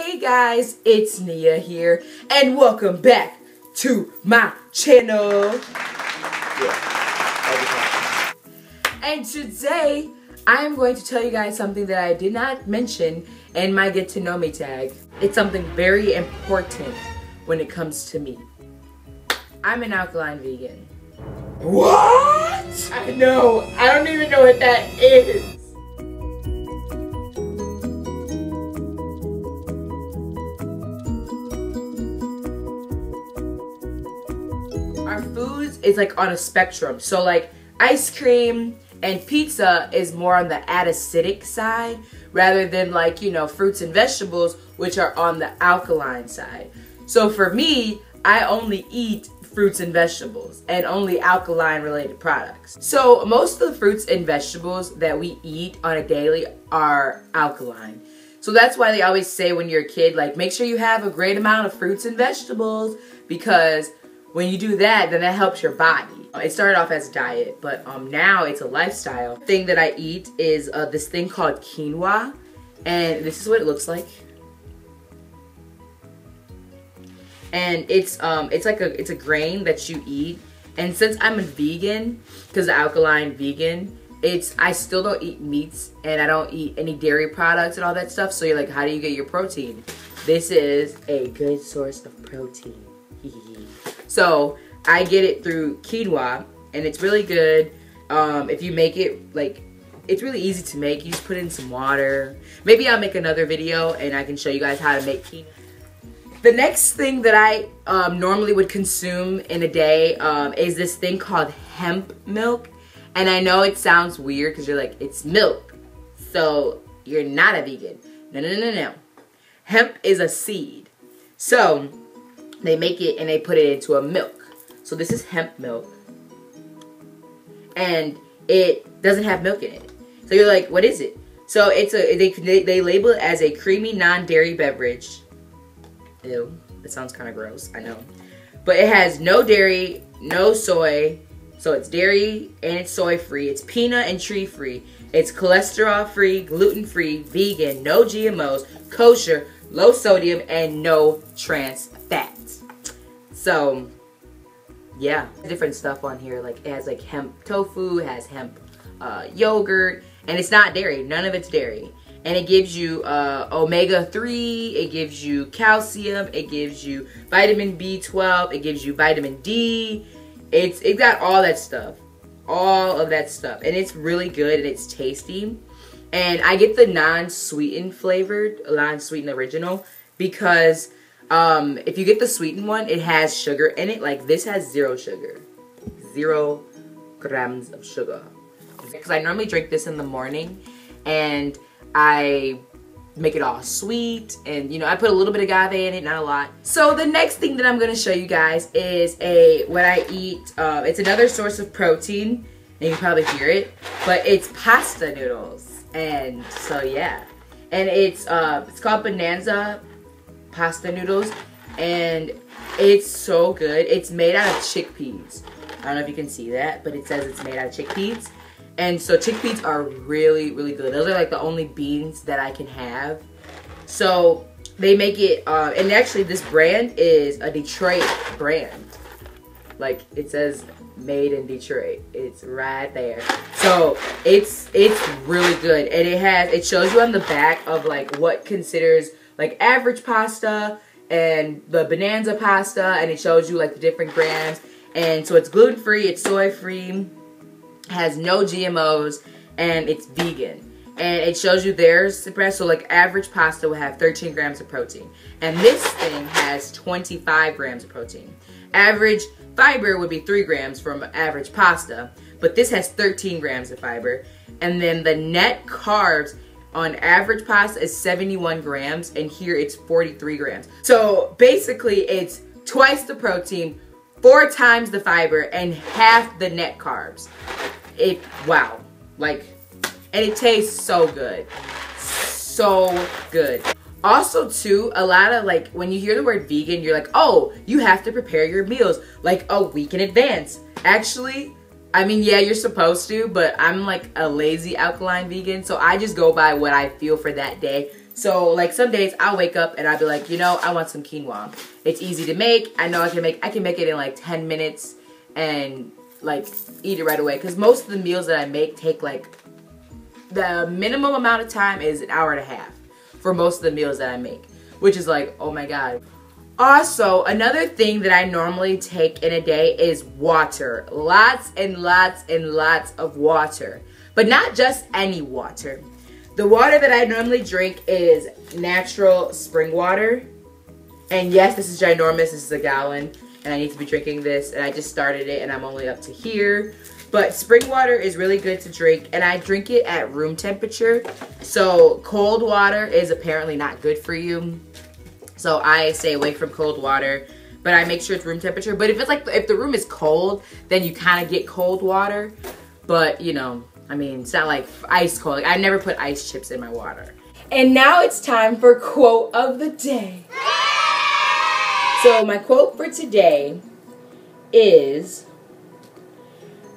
Hey guys, it's Nia here, and welcome back to my channel. Yeah. And today, I am going to tell you guys something that I did not mention in my get to know me tag. It's something very important when it comes to me. I'm an alkaline vegan. What? I know, I don't even know what that is. Our foods is like on a spectrum. So like ice cream and pizza is more on the acidic side rather than like, you know, fruits and vegetables which are on the alkaline side. So for me, I only eat fruits and vegetables and only alkaline related products. So most of the fruits and vegetables that we eat on a daily are alkaline. So that's why they always say when you're a kid, like make sure you have a great amount of fruits and vegetables because when you do that, then that helps your body. It started off as a diet, but um, now it's a lifestyle. Thing that I eat is uh, this thing called quinoa, and this is what it looks like. And it's um, it's like a it's a grain that you eat. And since I'm a vegan, because alkaline vegan, it's I still don't eat meats and I don't eat any dairy products and all that stuff. So you're like, how do you get your protein? This is a good source of protein. So I get it through quinoa, and it's really good. Um, if you make it like, it's really easy to make. You just put in some water. Maybe I'll make another video and I can show you guys how to make quinoa. The next thing that I um, normally would consume in a day um, is this thing called hemp milk. And I know it sounds weird because you're like, it's milk. So you're not a vegan. No, no, no, no, no. Hemp is a seed. So they make it and they put it into a milk. So this is hemp milk. And it doesn't have milk in it. So you're like, what is it? So it's a they they, label it as a creamy non-dairy beverage. Ew, that sounds kind of gross. I know, but it has no dairy, no soy. So it's dairy and it's soy free. It's peanut and tree free. It's cholesterol free, gluten free, vegan, no GMOs, kosher, low sodium, and no trans fats. So, yeah, different stuff on here. Like it has like hemp tofu, has hemp uh, yogurt, and it's not dairy. None of it's dairy. And it gives you uh, omega 3, it gives you calcium, it gives you vitamin B12, it gives you vitamin D. It's it got all that stuff. All of that stuff. And it's really good and it's tasty. And I get the non-sweetened flavored, non-sweetened original because um, if you get the sweetened one, it has sugar in it. Like this has zero sugar. Zero grams of sugar. Because I normally drink this in the morning and I make it all sweet and you know I put a little bit of agave in it not a lot so the next thing that I'm gonna show you guys is a what I eat uh, it's another source of protein and you probably hear it but it's pasta noodles and so yeah and it's uh it's called Banza pasta noodles and it's so good it's made out of chickpeas I don't know if you can see that but it says it's made out of chickpeas and so chickpeas are really, really good. Those are like the only beans that I can have. So they make it, uh, and actually this brand is a Detroit brand. Like it says made in Detroit. It's right there. So it's it's really good. And it has it shows you on the back of like what considers like average pasta and the Banza pasta and it shows you like the different grams. And so it's gluten free, it's soy free, has no GMOs, and it's vegan. And it shows you there's so like average pasta will have 13 grams of protein. And this thing has 25 grams of protein. Average fiber would be 3 grams from average pasta, but this has 13 grams of fiber. And then the net carbs on average pasta is 71 grams, and here it's 43 grams. So basically, it's twice the protein, four times the fiber, and half the net carbs. It, wow. Like, and it tastes so good. So good. Also, too, a lot of like, when you hear the word vegan, you're like, oh, you have to prepare your meals like a week in advance. Actually, I mean, yeah, you're supposed to, but I'm like a lazy alkaline vegan, so I just go by what I feel for that day. So like some days I'll wake up and I'll be like, you know, I want some quinoa. It's easy to make. I know I can make I can make it in like 10 minutes and like eat it right away cuz most of the meals that I make take like the minimum amount of time is an hour and a half for most of the meals that I make, which is like, oh my god. Also, another thing that I normally take in a day is water. Lots and lots and lots of water. But not just any water. The water that I normally drink is natural spring water. And yes, this is ginormous. This is a gallon. And I need to be drinking this. And I just started it and I'm only up to here. But spring water is really good to drink. And I drink it at room temperature. So cold water is apparently not good for you. So I stay away from cold water. But I make sure it's room temperature. But if it's like, if the room is cold, then you kind of get cold water. But, you know, I mean, it's not like ice cold. I never put ice chips in my water. And now it's time for quote of the day. So my quote for today is,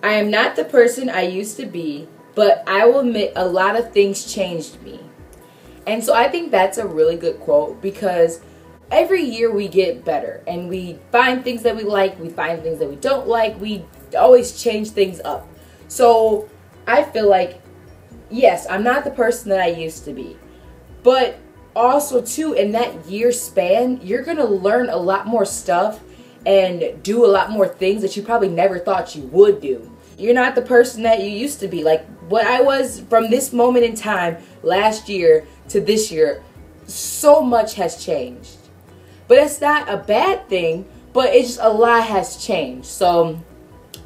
I am not the person I used to be, but I will admit a lot of things changed me. And so I think that's a really good quote because every year we get better and we find things that we like, we find things that we don't like, we always change things up. So I feel like, yes, I'm not the person that I used to be. But also, too, in that year span, you're to learn a lot more stuff and do a lot more things that you probably never thought you would do. You're not the person that you used to be. Like what I was from this moment in time last year to this year, so much has changed. But it's not a bad thing, but it's just a lot has changed. So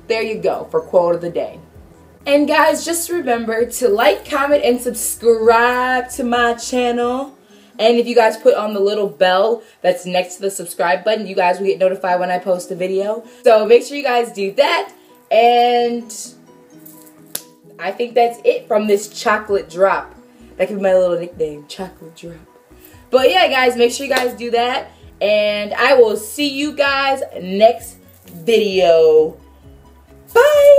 there you go for quote of the day. And guys, just remember to like, comment, and subscribe to my channel. And if you guys put on the little bell that's next to the subscribe button, you guys will get notified when I post a video. So make sure you guys do that. And I think that's it from this chocolate drop. That could be my little nickname, chocolate drop. But yeah, guys, make sure you guys do that. And I will see you guys next video. Bye!